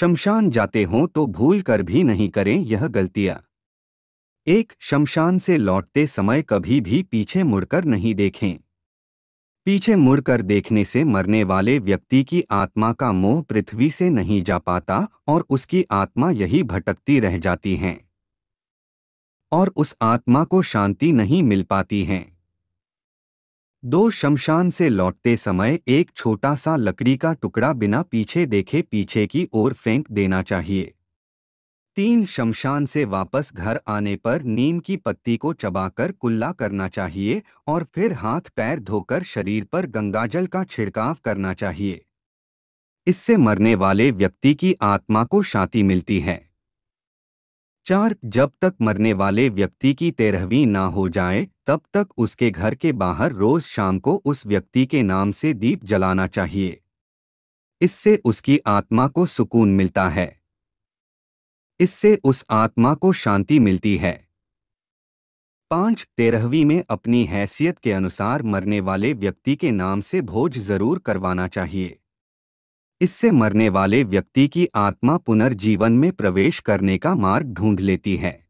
शमशान जाते हों तो भूल कर भी नहीं करें यह गलतियाँ। एक, शमशान से लौटते समय कभी भी पीछे मुड़कर नहीं देखें। पीछे मुड़कर देखने से मरने वाले व्यक्ति की आत्मा का मोह पृथ्वी से नहीं जा पाता और उसकी आत्मा यही भटकती रह जाती है। और उस आत्मा को शांति नहीं मिल पाती है। दो शमशान से लौटते समय एक छोटा सा लकड़ी का टुकड़ा बिना पीछे देखे पीछे की ओर फेंक देना चाहिए। तीन शमशान से वापस घर आने पर नीम की पत्ती को चबाकर कुल्ला करना चाहिए और फिर हाथ पैर धोकर शरीर पर गंगाजल का छिड़काव करना चाहिए। इससे मरने वाले व्यक्ति की आत्मा को शांति मिलती है। चार, जब तक मरने वाले व्यक्ति की तेरहवीं ना हो जाए, तब तक उसके घर के बाहर रोज शाम को उस व्यक्ति के नाम से दीप जलाना चाहिए। इससे उसकी आत्मा को सुकून मिलता है। इससे उस आत्मा को शांति मिलती है। पाँच, तेरहवीं में अपनी हैसियत के अनुसार मरने वाले व्यक्ति के नाम से भोज ज़रूर करवाना चाहिए। इससे मरने वाले व्यक्ति की आत्मा पुनर्जीवन में प्रवेश करने का मार्ग ढूंढ लेती है।